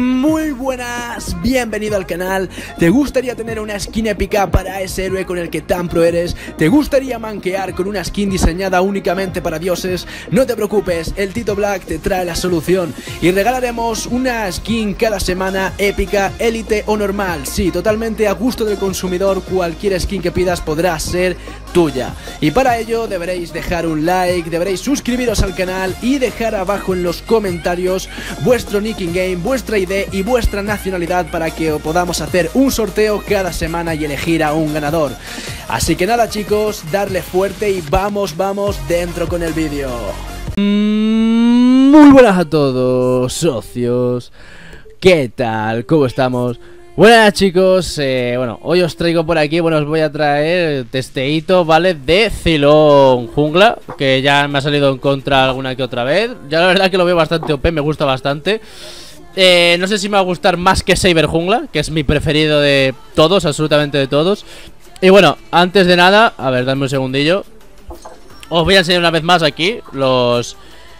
Muy buenas, bienvenido al canal. ¿Te gustaría tener una skin épica para ese héroe con el que tan pro eres? ¿Te gustaría manquear con una skin diseñada únicamente para dioses? No te preocupes, el Tito Black te trae la solución y regalaremos una skin cada semana épica, élite o normal. Sí, totalmente a gusto del consumidor, cualquier skin que pidas podrá ser tuya. Y para ello deberéis dejar un like, deberéis suscribiros al canal y dejar abajo en los comentarios vuestro nick in game, vuestra idea y vuestra nacionalidad para que podamos hacer un sorteo cada semana y elegir a un ganador. Así que nada chicos, darle fuerte y vamos, vamos dentro con el vídeo. Mm, muy buenas a todos, socios. ¿Qué tal? ¿Cómo estamos? Buenas chicos, eh, bueno, hoy os traigo por aquí, bueno, os voy a traer testeito, ¿vale? De Cilón Jungla, que ya me ha salido en contra alguna que otra vez Ya la verdad que lo veo bastante OP, me gusta bastante eh, no sé si me va a gustar más que Saber Jungla, que es mi preferido de todos, absolutamente de todos. Y bueno, antes de nada, a ver, dame un segundillo. Os voy a enseñar una vez más aquí los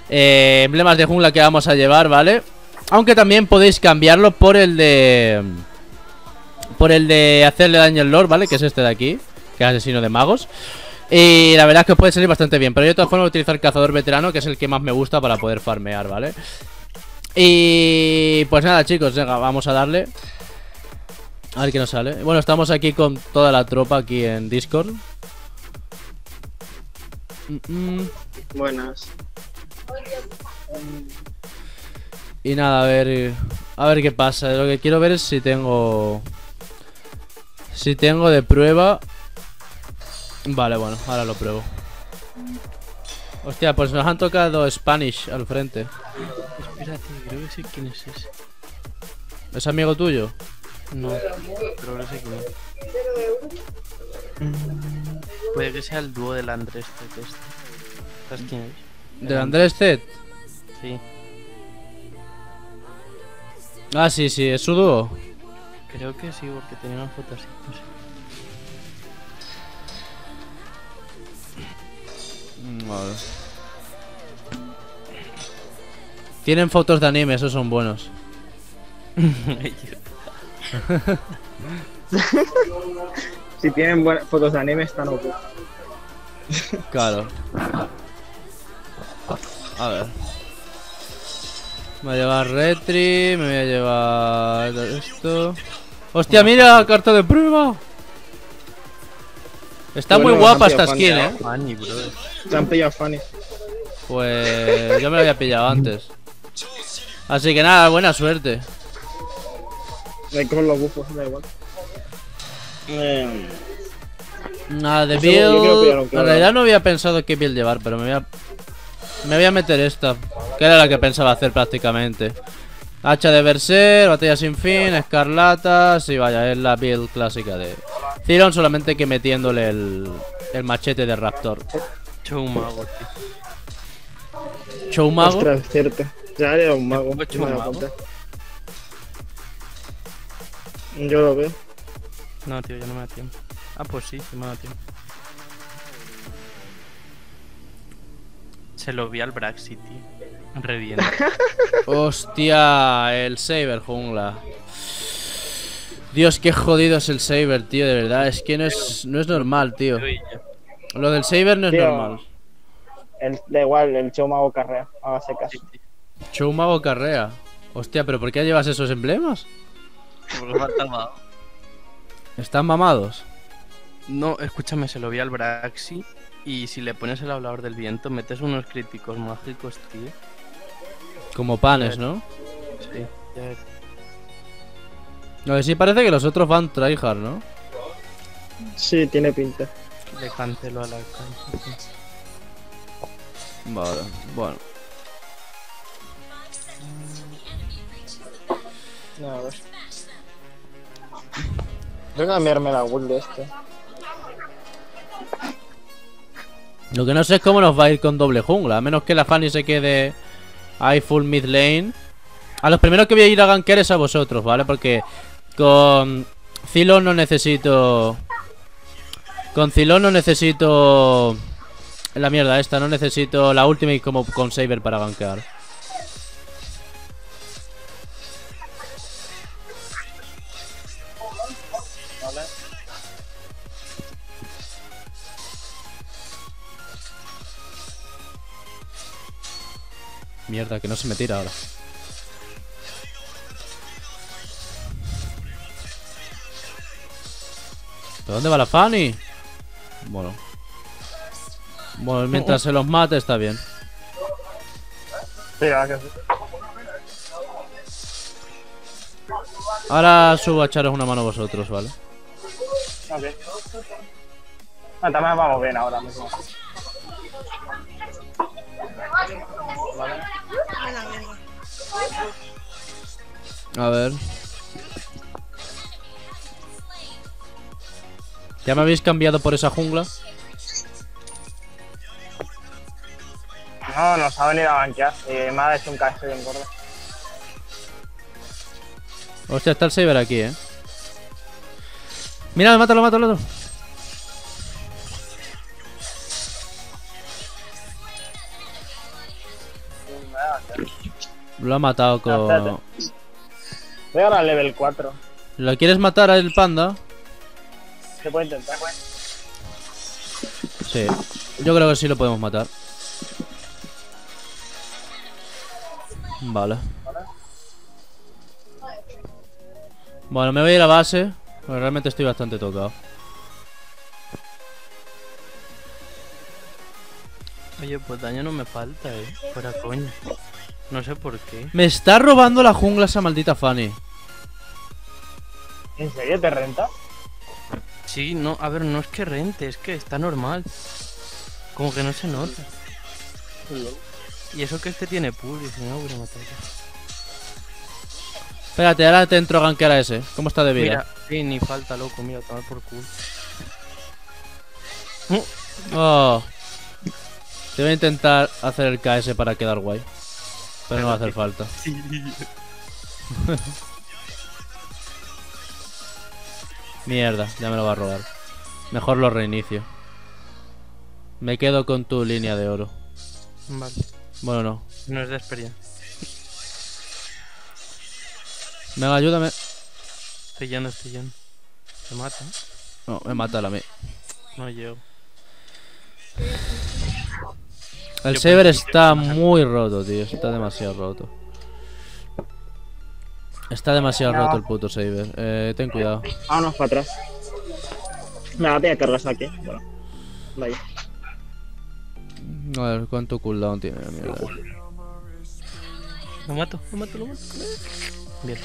eh, emblemas de jungla que vamos a llevar, ¿vale? Aunque también podéis cambiarlo por el de... Por el de hacerle daño al Lord, ¿vale? Que es este de aquí, que es asesino de magos. Y la verdad es que puede salir bastante bien Pero yo de todas formas voy a utilizar el cazador veterano Que es el que más me gusta para poder farmear, ¿vale? Y pues nada chicos, venga, vamos a darle A ver qué nos sale Bueno, estamos aquí con toda la tropa aquí en Discord Buenas Y nada, a ver A ver qué pasa Lo que quiero ver es si tengo Si tengo de prueba Vale, bueno, ahora lo pruebo Hostia, pues nos han tocado Spanish al frente. Espérate, creo que sé quién es ese. ¿Es amigo tuyo? No, pero no sé quién es. Puede que sea el dúo del Andrés Z este. ¿Sabes quién es? ¿Del Andrés Z? Sí. Ah, sí, sí, es su dúo. Creo que sí, porque tenía una foto así. No sé. Tienen fotos de anime, esos son buenos. si tienen buenas fotos de anime, están ok. claro. A ver. Me voy a llevar Retri, me voy a llevar esto. ¡Hostia, mira! ¡Carta de prueba! Está muy guapa esta skin, eh. Fanny, bro. Te han pillado Fanny. Pues yo me lo había pillado antes. Así que nada, buena suerte. Hay con los bufos, da igual. Eh... Nada, de build... En realidad no había pensado qué build llevar, pero me voy a... Me voy a meter esta, que era la que pensaba hacer prácticamente. Hacha de Berser, batalla sin fin, escarlatas y vaya, es la build clásica de Ciron solamente que metiéndole el, el machete de Raptor. Show mago, tío. Show mago. Ostras, cierto. Ya era un mago. mago? Yo lo veo. No, tío, ya no me da tiempo. Ah, pues sí, sí me da tiempo. Se lo vi al Braxi, tío. Revienta. Hostia, el Saber jungla. Dios, qué jodido es el Saber, tío, de verdad. Es que no es, no es normal, tío. Lo del Saber no es normal. El, da igual, el Choumago Carrea, hágase caso. Choumago Carrea. Hostia, pero ¿por qué llevas esos emblemas? Porque ¿Están mamados? No, escúchame, se lo vi al Braxi. Y si le pones el hablador del viento, metes unos críticos mágicos, tío. Como panes, ¿no? Sí, ya ves. Lo que sí parece que los otros van tryhard, ¿no? Sí, tiene pinta. Le cancelo al alcance. Vale, bueno. No, a ver. Voy a cambiarme la wood de este. Lo que no sé es cómo nos va a ir con doble jungla, a menos que la Fanny se quede ahí full mid lane. A los primeros que voy a ir a gankear es a vosotros, ¿vale? Porque con Zilon no necesito... Con Zilon no necesito... La mierda esta, no necesito la ultimate como con Saber para gankear. Mierda, que no se me tira ahora. ¿De dónde va la Fanny? Bueno. Bueno, mientras se los mate está bien. Ahora subo a echaros una mano vosotros, ¿vale? Ok. También vamos bien ahora mismo. A ver. ¿Ya me habéis cambiado por esa jungla? No, nos ha venido a banquear y me ha hecho un KS bien gordo. Hostia, está el Saber aquí, eh. Mira, mátalo, mátalo, mátalo. Lo ha matado con. Voy ahora al level 4. ¿Lo quieres matar al panda? Se puede intentar. Sí. Yo creo que sí lo podemos matar. Vale. Bueno, me voy a ir a base. Porque realmente estoy bastante tocado. Oye, pues daño no me falta, eh. Fuera coño. No sé por qué. Me está robando la jungla esa maldita Fanny. ¿En serio te renta? Sí, no, a ver, no es que rente, es que está normal. Como que no se nota. Y eso que este tiene si no hubiera matado ya. Espérate, ahora te entro a gankear a ese. ¿Cómo está de vida? Mira, sí, ni falta, loco, mira, tomar por culo. Oh. Te voy a intentar hacer el KS para quedar guay. Pero no va a hacer falta. Mierda, ya me lo va a robar. Mejor lo reinicio. Me quedo con tu línea de oro. Vale, Bueno, no. no es de experiencia. Venga, ayúdame. Estoy yendo, estoy yendo. Se mata, ¿eh? No, me mata la mí. No llego. El que está muy roto, tío. Está demasiado roto. Está demasiado roto el puto Saber. Eh, ten cuidado. Vámonos para atrás. La voy a cargar aquí. Bueno. Vaya. A ver, ¿cuánto cooldown tiene? Mierda. Lo mato, lo mato, lo mato. Bien.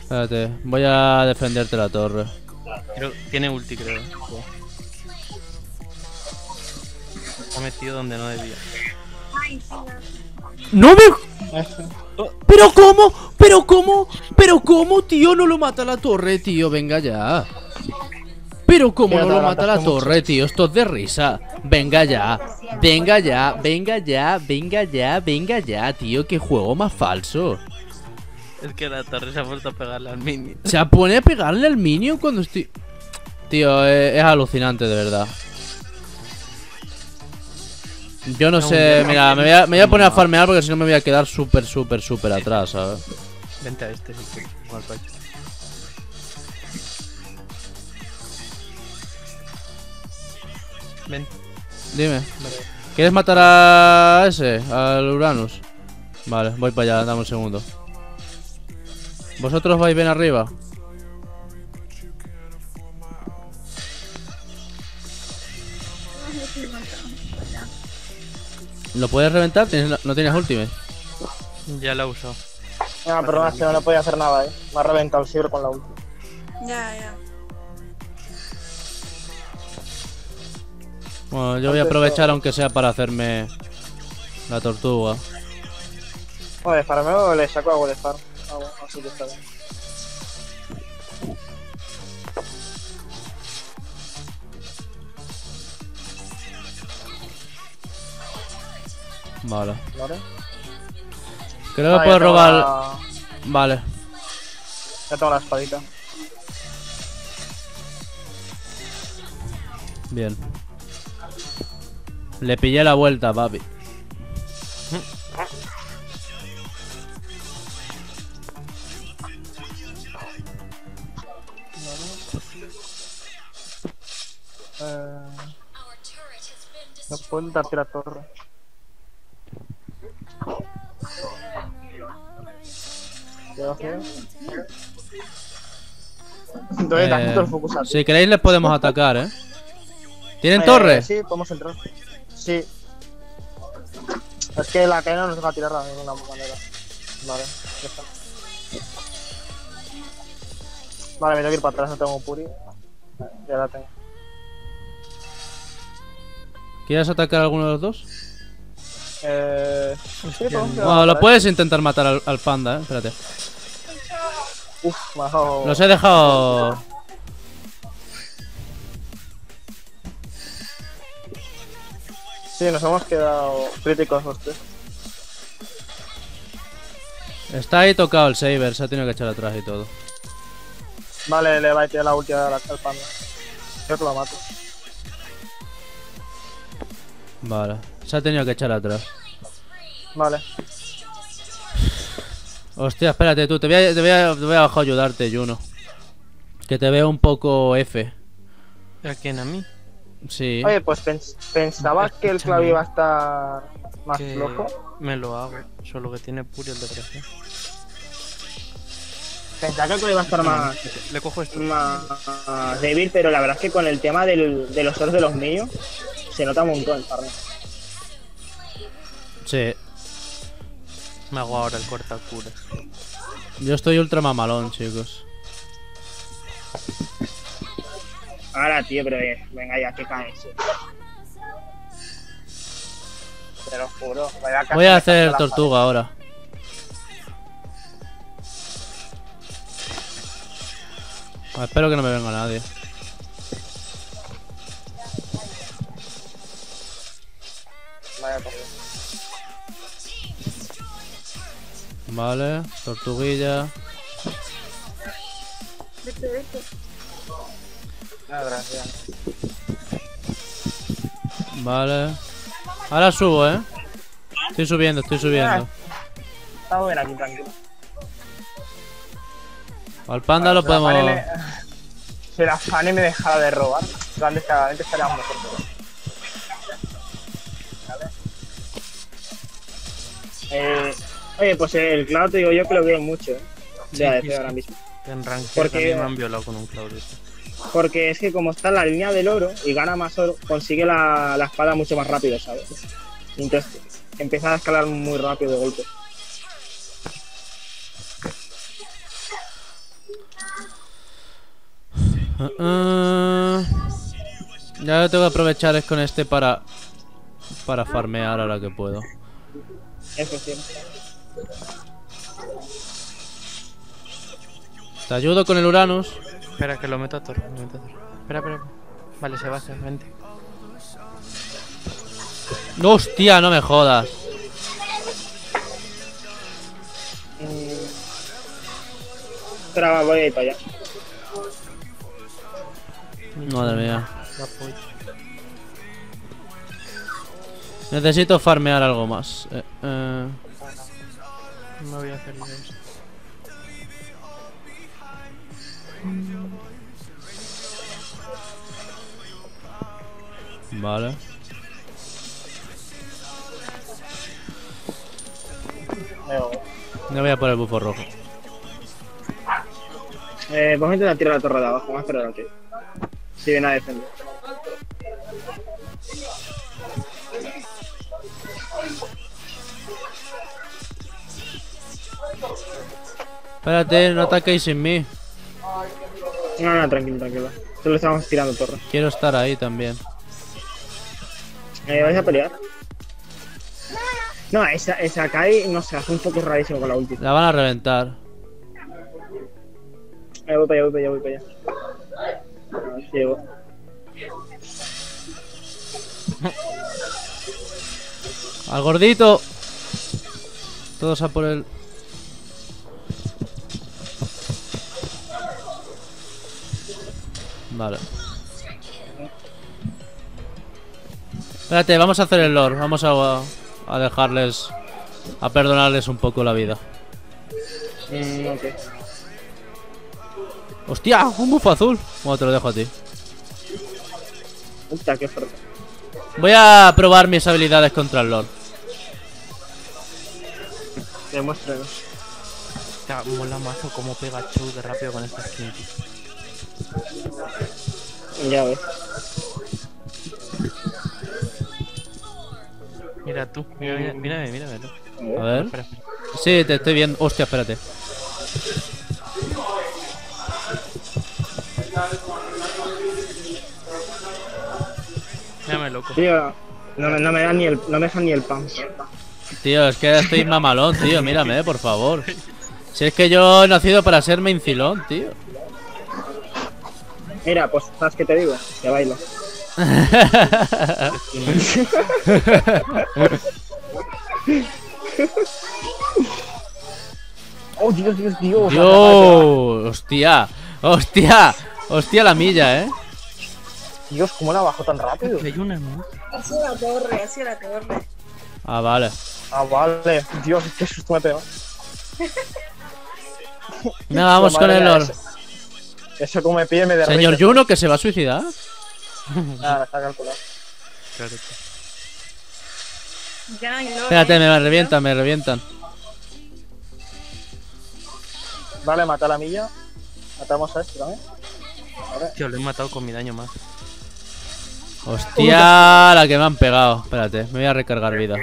Espérate, voy a defenderte la torre. Creo, tiene ulti, creo. Ha metido donde no debía. Ay, sí, ya. ¡No me... ¿Pero cómo? ¿Pero cómo? ¿Pero cómo, tío? No lo mata la torre, tío. Venga ya. ¿Pero cómo no lo mata la mucho. torre, tío? Esto es de risa. Venga ya. Venga ya. Venga ya. Venga ya. Venga ya, tío. Qué juego más falso. Es que la torre se ha vuelto a pegarle al mini. Se pone a pegarle al minion cuando estoy... Tío, es, es alucinante, de verdad. Yo no No, sé, mira, me voy, a, me voy a poner a farmear porque si no me voy a quedar súper, súper, súper atrás, ¿sabes? Vente a este si quieres. Mal pacho. Ven, Dime, vale. ¿quieres matar a ese? Al Uranus. Vale, voy para allá, dame un segundo. ¿Vosotros vais bien arriba? ¿Lo puedes reventar? ¿Tienes- ¿No tienes ultimate? Ya la he usado. No, perdona, si no le podía hacer nada, eh. Me ha reventado el ciber con la ulti. Ya, ya. Bueno, yo voy a aprovechar aunque sea para hacerme la tortuga. O de farmeo le saco algo de farm. Ah, bueno, así que está bien. Vale. ¿Vale? Creo Ah, que puedo robar... la- Vale. Ya tengo la espadita. Bien. Le pillé la vuelta, papi. Eh, No puedo tirar torre. Entonces, Eh, el focus a si queréis les podemos atacar, ¿eh? ¿Tienen Eh, torre? Sí, podemos entrar. Sí. Es que la cadena no nos deja tirarla de ninguna manera. Vale, ya está. Vale, me tengo que ir para atrás, no tengo puri. Ya la tengo. ¿Quieres atacar a alguno de los dos? Eh. Sí, tirar Bueno, lo puedes intentar matar al, al panda, ¿eh? Espérate. Uf, me ha dejado. Los he dejado... Sí, nos hemos quedado críticos los tres. Está ahí tocado el Saber, se ha tenido que echar atrás y todo. Vale, le va a tirar la última al al panda. Creo que lo mato. Vale, se ha tenido que echar atrás. Vale. Hostia, espérate tú, te voy a, te voy a, te voy a abajo a ayudarte, Juno. Que te veo un poco F. ¿A quién? ¿A mí? Sí. Oye, pues pens- pensabas que el clave iba a estar más Que flojo. me lo hago. Solo que tiene Puri el desgraciado. Pensaba que el clave iba a estar más, Le cojo esto. más débil, pero la verdad es que con el tema del, de los oros de los niños se nota un montón el farmeo. Sí. Me hago ahora el cortacuras. Yo estoy ultra mamalón, chicos. Ahora, tío, pero eh, venga ya, que cae eso. Te lo juro. vaya Voy a hacer tortuga ahora. Ah, espero que no me venga nadie. Vaya. Vale, tortuguilla. Vete, vete. Ah, gracias. Vale. Ahora subo, eh. Estoy subiendo, estoy subiendo. Estamos bien aquí, tranquilo. Al panda lo Si la podemos. me- Si la Fanny me dejara de robar, antes claramente estaríamos mejor todos. Eh, oye, pues el clavo te digo yo que lo veo mucho, eh. Sí, sí. ahora mismo. En ranking Porque- me han violado con un Claudito. Porque es que como está en la línea del oro y gana más oro, consigue la, la espada mucho más rápido, ¿sabes? Y Entonces empieza a escalar muy rápido de golpe. Ah, ah. Ya lo tengo que aprovechar es con este para. Para farmear ahora que puedo. Eso sí. Te ayudo con el Uranus. Espera, que lo meto a torre. Lo meto a torre. Espera, espera. Vale, se va, se va, vente. Hostia, no me jodas. Pero voy a ir para allá. Madre mía. Necesito farmear algo más. Eh, eh. Me voy a hacer yo esto. Vale. Me voy. A por el bufo rojo. Eh, vamos a intentar tirar la torre de abajo, vamos a esperar aquí. Si viene a defender. Espérate, no ataquéis sin mí. No, no, tranquilo, tranquilo. Solo estamos tirando torre. Quiero estar ahí también. Eh, ¿Vais a pelear? No, esa, esa Kai, no sé, hace un poco rarísimo con la ulti. La van a reventar. Eh, voy para allá, voy para allá, voy para allá. A ver si llego. Al gordito. Todos a por él. Vale. Espérate, vamos a hacer el lore. Vamos a, a dejarles. A perdonarles un poco la vida. Mm. ¡Hostia! ¡Un bufo azul! Bueno, te lo dejo a ti. Puta, qué fuerte. Voy a probar mis habilidades contra el Lord. Demuéstralo. Hostia, mola mazo cómo pega Chu de rápido con esta skin. Ya ves. Mira tú, mira, mira, mírame, mírame. tú. A ver. Espera, espera. Sí, te estoy viendo. Hostia, espérate. Mírame loco. Tío, no, me- no me dan ni el, no me dejan ni el pan. Tío, es que estoy mamalón, tío. Mírame, por favor. Si es que yo he nacido para ser maincilón, tío. Mira, pues, ¿sabes qué te digo? Que bailo. Oh, Dios, Dios, Dios. Dios, hostia, hostia, hostia la milla, eh. Dios, ¿cómo la bajo tan rápido? Hay una, ¿no? Hacia la torre, hacia la torre. Ah, vale. Ah, vale. Dios, qué susto me pegó. Venga, vamos con el Lord. Eso, eso como me pide me derrite. Señor Juno, que se va a suicidar. Nada, está calculado. Claro. Ya no. Espérate, me revientan, me revientan. Vale, mata a la milla. Matamos a este también. Tío, lo he matado con mi daño más. Hostia, la que me han pegado. Espérate, me voy a recargar vida.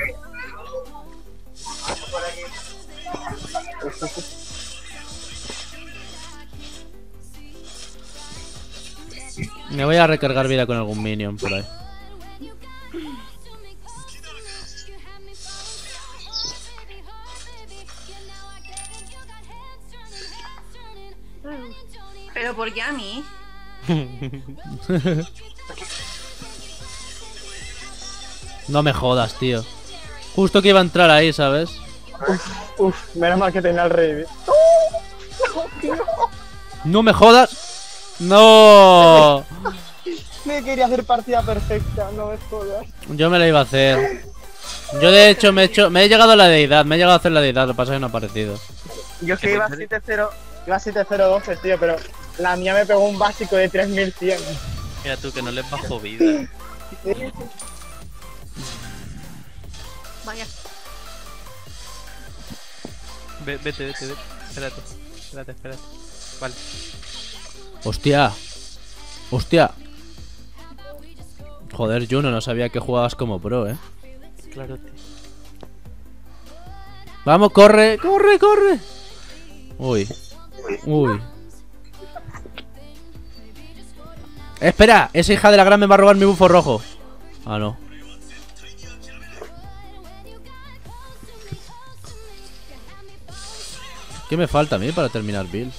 Me voy a recargar vida con algún minion por ahí. Pero ¿por qué a mí? No me jodas, tío. Justo que iba a entrar ahí, ¿sabes? Uf, menos mal que tenía el rey. No me jodas. No. Me quería hacer partida perfecta, no me jodas. Yo me la iba a hacer. Yo de hecho me he hecho, me he llegado a la deidad, me he llegado a hacer la deidad, lo que pasa es que no ha aparecido. Yo ¿Qué que iba pensé? 7-0, iba 7-0-12, tío, pero la mía me pegó un básico de 3100. Mira tú, que no les bajo vida. Vaya. Ve- vete, vete, vete. Espérate, espérate, espérate. Vale. Hostia. Hostia. Joder, Juno, no sabía que jugabas como pro, eh. Claro, tío. Vamos, corre, corre, corre. Uy. Uy. Espera, esa hija de la gran me va a robar mi bufo rojo. Ah, no. ¿Qué me falta a mí para terminar build?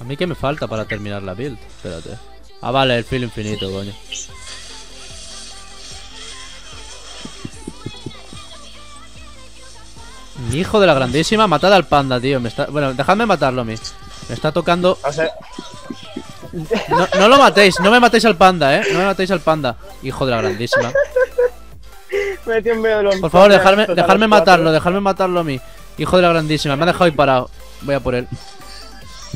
¿A mí qué me falta para terminar la build? Espérate. Ah, vale, el filo infinito, coño. Mi hijo de la grandísima, matad al panda, tío. Me está... Bueno, dejadme matarlo a mí. Me está tocando. O sea, No, no lo matéis, no me matéis al panda, eh. No me matéis al panda. Hijo de la grandísima. Por favor, dejarme, dejarme cuatro. matarlo, dejarme matarlo a mí. Hijo de la grandísima, me ha dejado ahí parado. Voy a por él.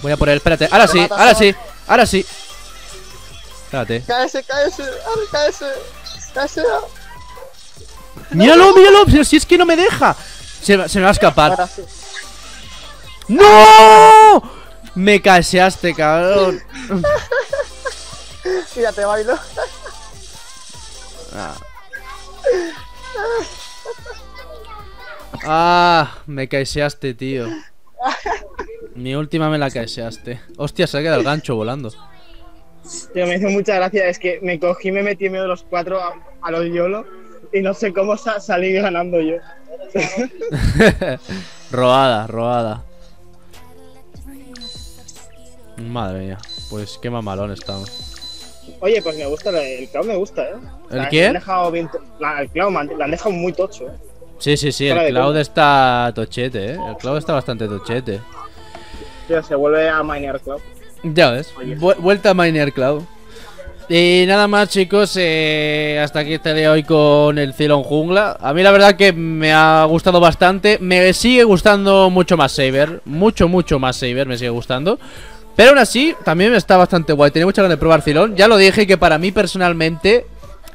Voy a por él, espérate. Ahora sí, ahora sí, ahora sí. Espérate. Cáese, cáese, cáese, cáese. Míralo, míralo, si es que no me deja. Se, me va a escapar. Sí. ¡No! Me caseaste, cabrón. Mira, te bailo. Ah, me caseaste, tío. Mi última me la caseaste. Hostia, se ha quedado el gancho volando. Tío, me hizo mucha gracia, es que me cogí y me metí en medio de los cuatro a, a los YOLO y no sé cómo sa- salí ganando yo. robada, robada. Madre mía, pues qué mamalón estamos. Oye, pues me gusta, el cloud me gusta, eh. ¿El qué? han dejado bien to- la- el cloud man- la han dejado muy tocho, eh. Sí, sí, sí, el cloud está tochete, eh. El cloud está bastante tochete. Tío, se vuelve a minear cloud. Ya ves, vu- vuelta a Miner Cloud. Y nada más, chicos, eh, hasta aquí este hoy con el Cylon Jungla. A mí la verdad que me ha gustado bastante. Me sigue gustando mucho más Saber. Mucho, mucho más Saber me sigue gustando. Pero aún así, también está bastante guay. Tenía mucha ganas de probar Filón. Ya lo dije que para mí personalmente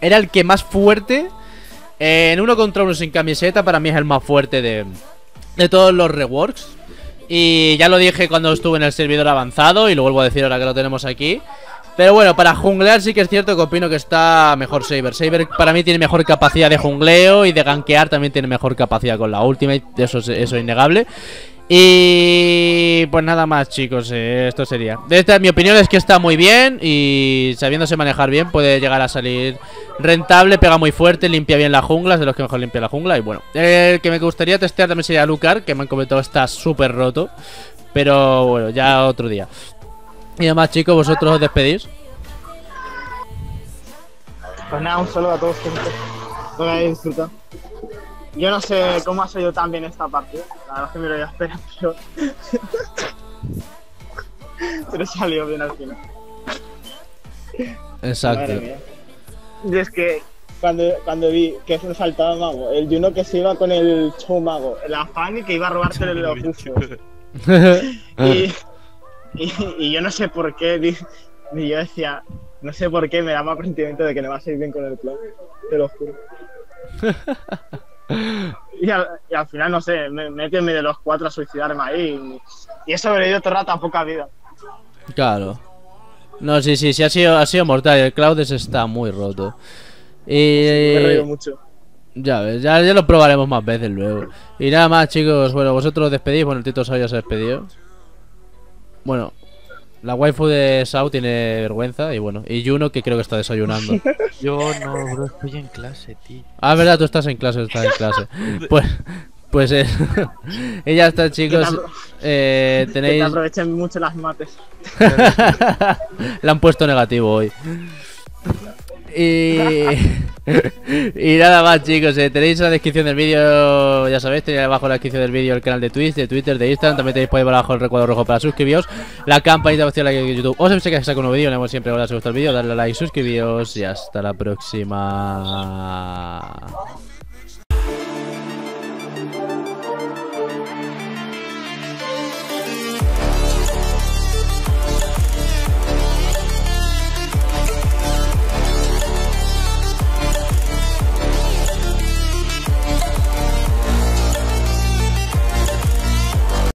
era el que más fuerte. Eh, en uno contra uno sin camiseta, para mí es el más fuerte de, de todos los reworks. Y ya lo dije cuando estuve en el servidor avanzado. Y lo vuelvo a decir ahora que lo tenemos aquí. Pero bueno, para junglear sí que es cierto que opino que está mejor Saber. Saber para mí tiene mejor capacidad de jungleo y de gankear también tiene mejor capacidad con la ultimate. Eso es, eso es innegable. Y pues nada más, chicos, eh, esto sería. Esta, mi opinión es que está muy bien y sabiéndose manejar bien puede llegar a salir rentable, pega muy fuerte, limpia bien la jungla, es de los que mejor limpia la jungla. Y bueno, el que me gustaría testear también sería Lucar, que me han comentado está súper roto. Pero bueno, ya otro día. Y además, chicos, vosotros os despedís. Pues nada, un saludo a todos, gente. Hayáis disfrutado. Yo no sé cómo ha salido tan bien esta partida. La verdad es que me lo iba a esperar, pero. pero salió bien al final. Exacto. Madre mía. Y es que cuando, cuando vi que me faltaba mago, el Juno que se iba con el show mago, la Fanny que iba a robarte los bufos. y, y, y yo no sé por qué, ni, ni yo decía, no sé por qué me daba presentimiento de que no va a salir bien con el plan, te lo juro. y, al, y al final, no sé, me en medio de los cuatro a suicidarme ahí y, y he sobrevivido todo el rato a poca vida. Claro. No, sí, sí, sí, ha sido, ha sido mortal. El Cloudes está muy roto. Y. Me he reído mucho. Ya ves, ya, ya lo probaremos más veces luego. Y nada más, chicos. Bueno, vosotros os despedís. Bueno, el Tito ya se despedió. Bueno, la waifu de Sao tiene vergüenza. Y bueno, y Juno que creo que está desayunando. Yo no, bro, estoy en clase, tío. Ah, verdad, tú estás en clase, estás en clase. Pues. Pues eh, y ya está, chicos. Eh, Que te tenéis. aprovechen mucho las mates. Le han puesto negativo hoy. Y... y nada más chicos, eh, tenéis en la descripción del vídeo, ya sabéis, tenéis abajo en la descripción del vídeo el canal de Twitch, de Twitter, de Instagram, también tenéis por ahí abajo el recuadro rojo para suscribiros, la campanita de like de YouTube, os aviso que saco un nuevo vídeo, vemos siempre, ahora si os el vídeo, darle a like, suscribiros y hasta la próxima.